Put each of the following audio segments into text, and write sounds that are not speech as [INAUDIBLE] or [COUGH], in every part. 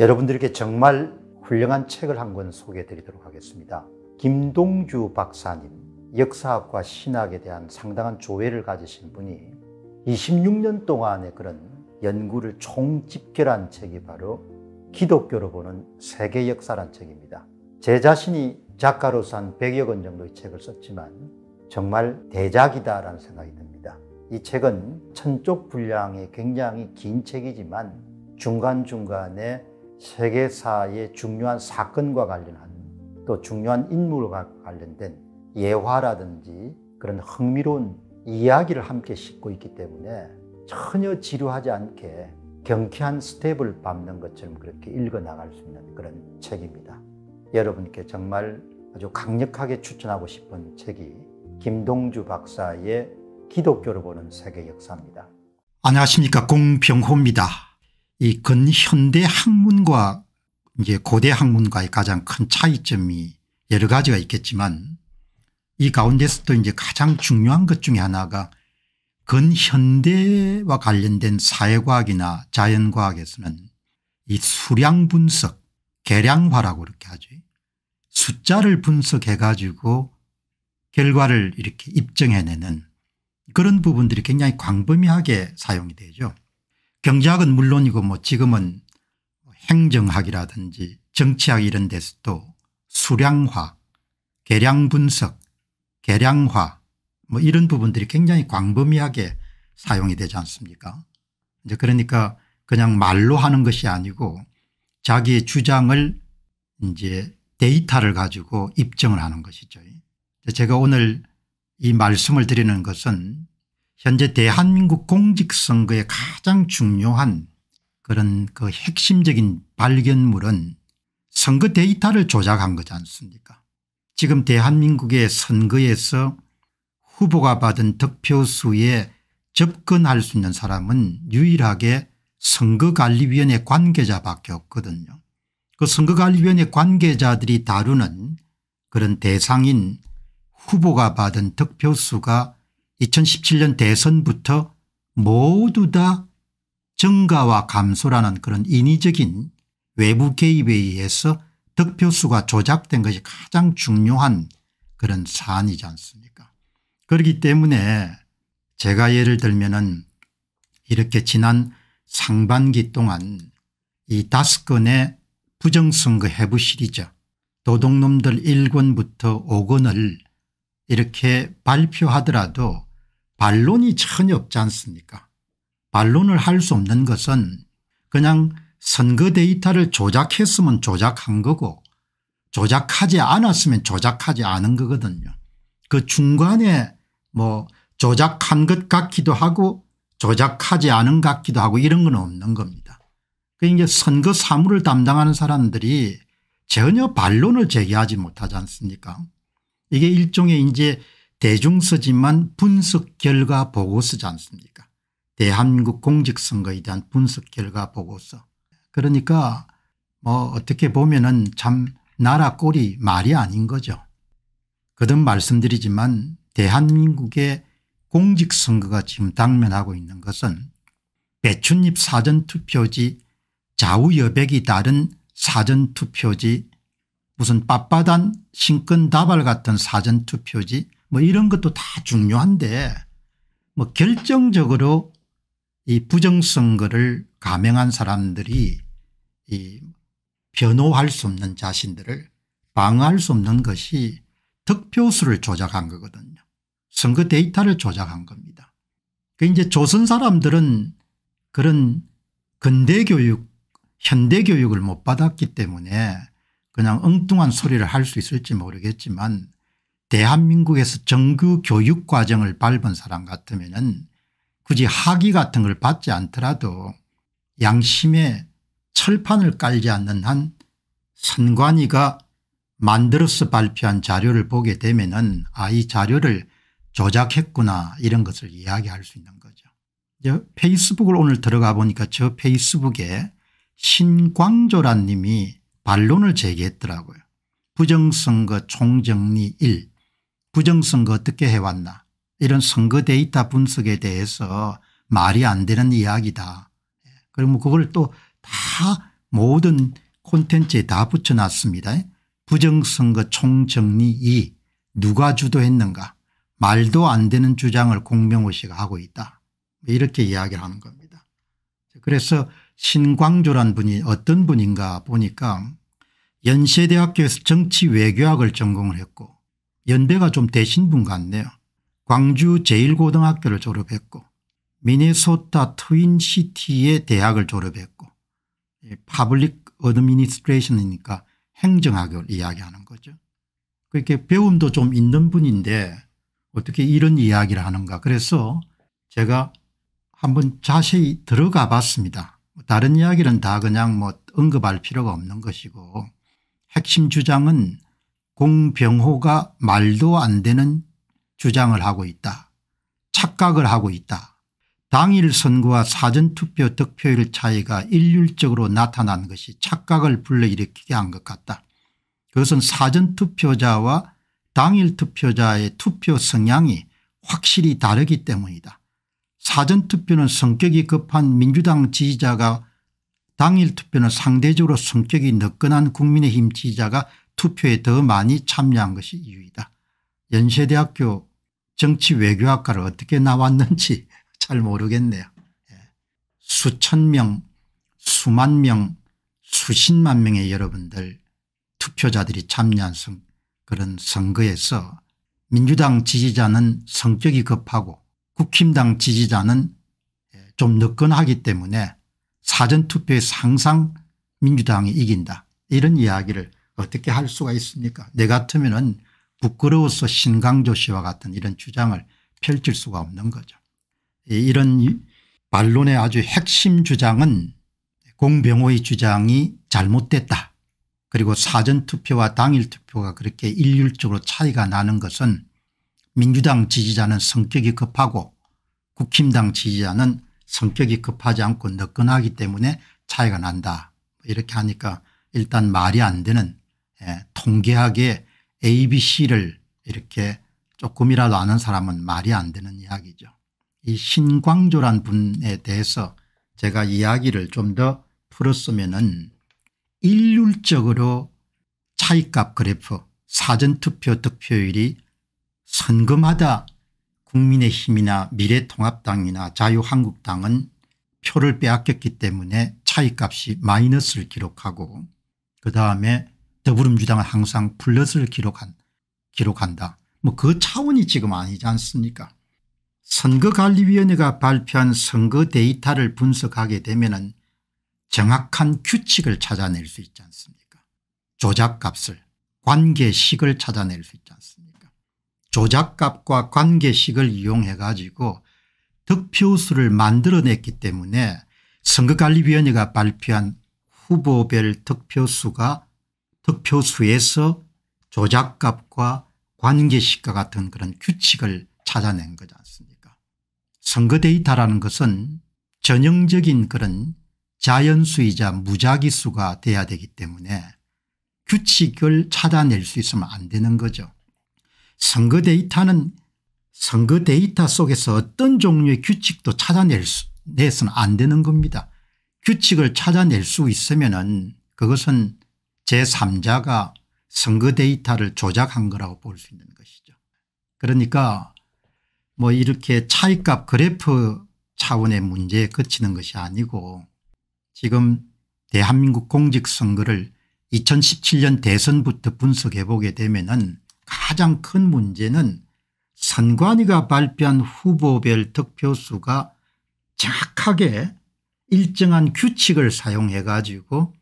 여러분들께 정말 훌륭한 책을 한 권 소개해 드리도록 하겠습니다. 김동주 박사님, 역사학과 신학에 대한 상당한 조예를 가지신 분이 26년 동안의 그런 연구를 총집결한 책이 바로 기독교로 보는 세계 역사란 책입니다. 제 자신이 작가로서 한 100여 권 정도의 책을 썼지만 정말 대작이다라는 생각이 듭니다. 이 책은 천쪽 분량의 굉장히 긴 책이지만 중간중간에 세계사의 중요한 사건과 관련한 또 중요한 인물과 관련된 예화라든지 그런 흥미로운 이야기를 함께 싣고 있기 때문에 전혀 지루하지 않게 경쾌한 스텝을 밟는 것처럼 그렇게 읽어 나갈 수 있는 그런 책입니다. 여러분께 정말 아주 강력하게 추천하고 싶은 책이 김동주 박사의 기독교를 보는 세계 역사입니다. 안녕하십니까 공병호입니다. 이 근현대 학문과 이제 고대 학문과의 가장 큰 차이점이 여러 가지가 있겠지만 이 가운데서도 이제 가장 중요한 것 중에 하나가 근현대와 관련된 사회과학이나 자연과학에서는 이 수량 분석 계량화라고 그렇게 하죠. 숫자를 분석해 가지고 결과를 이렇게 입증해내는 그런 부분들이 굉장히 광범위하게 사용이 되죠. 경제학은 물론이고 뭐 지금은 행정학이라든지 정치학 이런 데서도 수량화, 계량 분석, 계량화 뭐 이런 부분들이 굉장히 광범위하게 사용이 되지 않습니까 이제 그러니까 그냥 말로 하는 것이 아니고 자기의 주장을 이제 데이터를 가지고 입증을 하는 것이죠. 제가 오늘 이 말씀을 드리는 것은 현재 대한민국 공직선거의 가장 중요한 그런 그 핵심적인 발견물은 선거 데이터를 조작한 거지 않습니까 지금 대한민국의 선거에서 후보가 받은 득표수에 접근할 수 있는 사람은 유일하게 선거관리위원회 관계자밖에 없거든요. 그 선거관리위원회 관계자들이 다루는 그런 대상인 후보가 받은 득표수가 2017년 대선부터 모두 다 증가와 감소라는 그런 인위적인 외부 개입에 의해서 득표수가 조작된 것이 가장 중요한 그런 사안이지 않습니까? 그렇기 때문에 제가 예를 들면 이렇게 지난 상반기 동안 이 다섯 건의 부정선거 해부 시리즈 도둑놈들 1권부터 5권을 이렇게 발표하더라도 반론이 전혀 없지 않습니까 반론을 할 수 없는 것은 그냥 선거 데이터를 조작했으면 조작한 거고 조작하지 않았으면 조작하지 않은 거거든요. 그 중간에 뭐 조작한 것 같기도 하고 조작하지 않은 것 같기도 하고 이런 건 없는 겁니다. 그 이제 선거 사무를 담당하는 사람들이 전혀 반론을 제기하지 못하지 않습니까 이게 일종의 이제 대중서지만 분석 결과 보고서지 않습니까 대한민국 공직선거에 대한 분석 결과 보고서 그러니까 뭐 어떻게 보면 은 참 나라 꼴이 말이 아닌 거죠. 거듭 말씀드리지만 대한민국의 공직선거가 지금 당면하고 있는 것은 배춧잎 사전투표지 좌우여백이 다른 사전투표지 무슨 빳빳한 신권 다발 같은 사전투표지 뭐 이런 것도 다 중요한데 뭐 결정적으로 이 부정선거를 감행한 사람들이 이 변호할 수 없는 자신들을 방어할 수 없는 것이 득표수를 조작한 거거든요. 선거 데이터를 조작한 겁니다. 그 이제 조선 사람들은 그런 근대 교육 현대 교육을 못 받았기 때문에 그냥 엉뚱한 소리를 할 수 있을지 모르겠지만 대한민국에서 정규 교육 과정을 밟은 사람 같으면 굳이 학위 같은 걸 받지 않더라도 양심의 철판을 깔지 않는 한 선관위가 만들어서 발표한 자료를 보게 되면 은아이 자료를 조작했구나 이런 것을 이야기할 수 있는 거죠. 페이스북을 오늘 들어가 보니까 저 페이스북에 신광조란 님이 반론을 제기했더라고요. 부정선거 총정리 1 부정선거 어떻게 해왔나 이런 선거 데이터 분석에 대해서 말이 안 되는 이야기다. 그러면 그걸 또 다 모든 콘텐츠에 다 붙여놨습니다. 부정선거 총정리 2 누가 주도했는가 말도 안 되는 주장을 공명호 씨가 하고 있다. 이렇게 이야기를 하는 겁니다. 그래서 신광조란 분이 어떤 분인가 보니까 연세대학교에서 정치 외교학을 전공을 했고 연배가 좀 되신 분 같네요. 광주 제1고등학교를 졸업했고 미네소타 트윈시티의 대학을 졸업했고 public administration이니까 행정학을 이야기하는 거죠. 그렇게 배움도 좀 있는 분인데 어떻게 이런 이야기를 하는가 그래서 제가 한번 자세히 들어가 봤습니다. 다른 이야기는 다 그냥 뭐 언급할 필요가 없는 것이고 핵심 주장은 공병호가 말도 안 되는 주장을 하고 있다. 착각을 하고 있다. 당일 선거와 사전투표 득표율 차이가 일률적으로 나타난 것이 착각을 불러일으키게 한 것 같다. 그것은 사전투표자와 당일 투표자의 투표 성향이 확실히 다르기 때문이다. 사전투표는 성격이 급한 민주당 지지자가 당일 투표는 상대적으로 성격이 너끈한 국민의힘 지지자가 투표에 더 많이 참여한 것이 이유이다. 연세대학교 정치외교학과를 어떻게 나왔는지 [LAUGHS] 잘 모르겠네요. 예. 수천 명 수만 명 수십만 명의 여러분들 투표자들이 참여한 선, 그런 선거에서 민주당 지지자는 성격이 급하고 국힘당 지지자는 예, 좀 느끈하기 때문에 사전투표에서 항상 민주당이 이긴다 이런 이야기를 어떻게 할 수가 있습니까 내 같으면 은 부끄러워서 신강조 씨와 같은 이런 주장을 펼칠 수가 없는 거죠. 이런 반론의 아주 핵심 주장은 공병호의 주장이 잘못됐다. 그리고 사전투표와 당일투표가 그렇게 일률적으로 차이가 나는 것은 민주당 지지자는 성격이 급하고 국힘당 지지자는 성격이 급하지 않고 너끈하기 때문에 차이가 난다. 이렇게 하니까 일단 말이 안 되는 예, 통계학의 abc를 이렇게 조금이라도 아는 사람은 말이 안 되는 이야기죠. 이 신광조란 분에 대해서 제가 이야기를 좀 더 풀었으면 은 일률적으로 차이값 그래프 사전투표 득표율이 선거마다 국민의힘이나 미래통합당이나 자유한국당은 표를 빼앗겼기 때문에 차이값이 마이너스를 기록하고 그다음에 더불어민주당은 항상 플러스를 기록한, 기록한다. 뭐 그 차원이 지금 아니지 않습니까? 선거관리위원회가 발표한 선거 데이터를 분석하게 되면 정확한 규칙을 찾아낼 수 있지 않습니까? 조작값을 관계식을 찾아낼 수 있지 않습니까 조작값과 관계식을 이용해 가지고 득표수를 만들어냈기 때문에 선거관리위원회가 발표한 후보별 득표수가 득표수에서 조작값과 관계식과 같은 그런 규칙을 찾아낸 거지 않습니까 선거 데이터라는 것은 전형적인 그런 자연수이자 무작위수가 돼야 되기 때문에 규칙을 찾아낼 수 있으면 안 되는 거죠. 선거 데이터는 선거 데이터 속에서 어떤 종류의 규칙도 찾아낼 수, 내서는 안 되는 겁니다. 규칙을 찾아낼 수 있으면 그것은 제3자가 선거 데이터를 조작한 거라고 볼 수 있는 것이죠. 그러니까 뭐 이렇게 차이값 그래프 차원의 문제에 그치는 것이 아니고 지금 대한민국 공직선거를 2017년 대선부터 분석해 보게 되면 가장 큰 문제는 선관위가 발표한 후보별 득표수가 정확하게 일정한 규칙을 사용해 가지고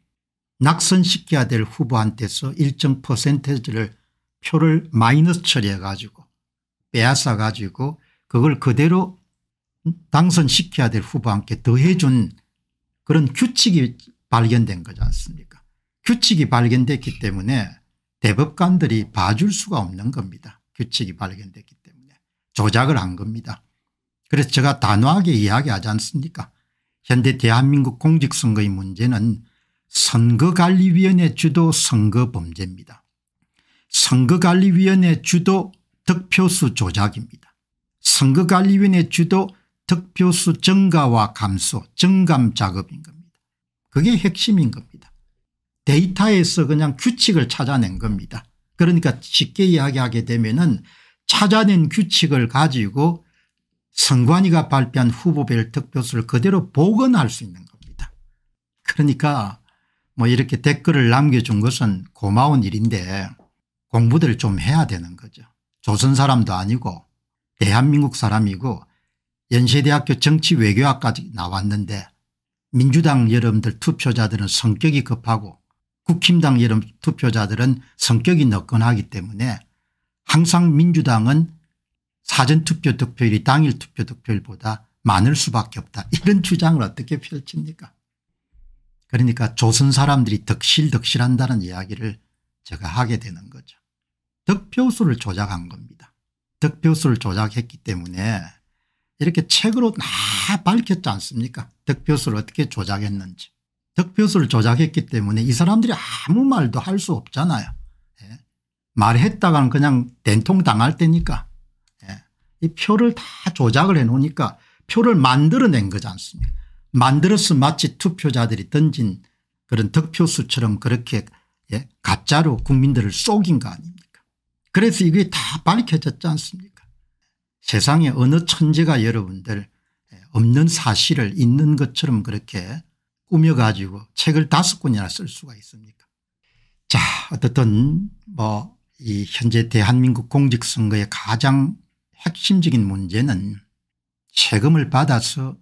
낙선시켜야 될 후보한테서 일정 퍼센테이지를 표를 마이너스 처리해 가지고 빼앗아 가지고 그걸 그대로 당선시켜야 될 후보한테 더해 준 그런 규칙이 발견된 거지 않습니까? 규칙이 발견됐기 때문에 대법관들이 봐줄 수가 없는 겁니다. 규칙이 발견됐기 때문에 조작을 한 겁니다. 그래서 제가 단호하게 이야기하지 않습니까 현대 대한민국 공직선거의 문제는 선거관리위원회 주도 선거범죄입니다. 선거관리위원회 주도 득표수 조작입니다. 선거관리위원회 주도 득표수 증가와 감소 증감 작업인 겁니다. 그게 핵심인 겁니다. 데이터에서 그냥 규칙을 찾아낸 겁니다. 그러니까 쉽게 이야기하게 되면 찾아낸 규칙을 가지고 선관위가 발표한 후보별 득표수를 그대로 복원할 수 있는 겁니다. 그러니까 뭐 이렇게 댓글을 남겨준 것은 고마운 일인데 공부들 좀 해야 되는 거죠. 조선 사람도 아니고 대한민국 사람이고 연세대학교 정치외교학까지 나왔는데 민주당 여러분들 투표자들은 성격이 급하고 국힘당 여러분 투표자들은 성격이 너끈하기 때문에 항상 민주당은 사전투표 득표율이 당일 투표 득표율보다 많을 수밖에 없다. 이런 주장을 어떻게 펼칩니까 그러니까 조선 사람들이 덕실덕실한다는 이야기를 제가 하게 되는 거죠. 득표수를 조작한 겁니다. 득표수를 조작했기 때문에 이렇게 책으로 다 밝혔지 않습니까 득표수를 어떻게 조작했는지. 득표수를 조작했기 때문에 이 사람들이 아무 말도 할 수 없잖아요. 예. 말했다가는 그냥 된통 당할 때니까 예. 이 표를 다 조작을 해 놓으니까 표를 만들어낸 거지 않습니까 만들어서 마치 투표자들이 던진 그런 득표수처럼 그렇게 예? 가짜로 국민들을 속인 거 아닙니까 그래서 이게 다 밝혀졌지 않습니까 세상에 어느 천재가 여러분들 예, 없는 사실을 있는 것처럼 그렇게 꾸며 가지고 책을 다섯 권이나 쓸 수가 있습니까 자 어떻든 뭐 이 현재 대한민국 공직선거의 가장 핵심적인 문제는 세금을 받아서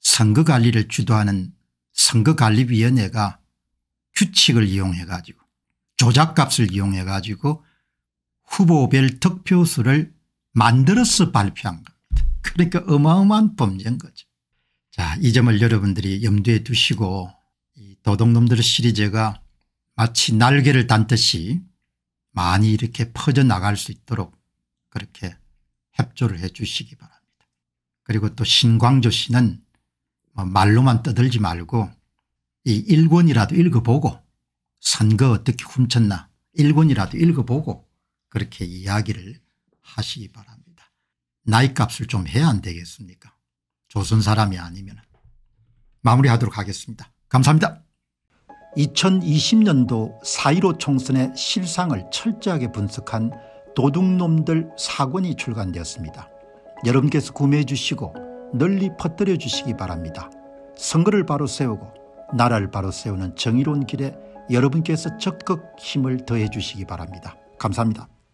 선거관리를 주도하는 선거관리위원회가 규칙을 이용해 가지고 조작값을 이용해 가지고 후보별 득표수를 만들어서 발표한 겁니다. 그러니까 어마어마한 범죄인 거죠. 자, 이 점을 여러분들이 염두에 두시고 이 도둑놈들 시리즈가 마치 날개를 단 듯이 많이 이렇게 퍼져나갈 수 있도록 그렇게 협조를 해 주시기 바랍니다. 그리고 또 신광조 씨는 뭐 말로만 떠들지 말고 이 1권이라도 읽어보고 선거 어떻게 훔쳤나 1권이라도 읽어보고 그렇게 이야기를 하시기 바랍니다. 나이값을 좀 해야 안 되겠습니까 조선 사람이 아니면 마무리하도록 하겠습니다. 감사합니다. 2020년도 4.15 총선의 실상을 철저하게 분석한 도둑놈들 4권이 출간되었습니다. 여러분께서 구매해 주시고 널리 퍼뜨려 주시기 바랍니다. 선거를 바로 세우고 나라를 바로 세우는 정의로운 길에 여러분께서 적극 힘을 더해 주시기 바랍니다. 감사합니다.